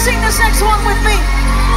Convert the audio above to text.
sing this next one with me?